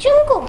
军功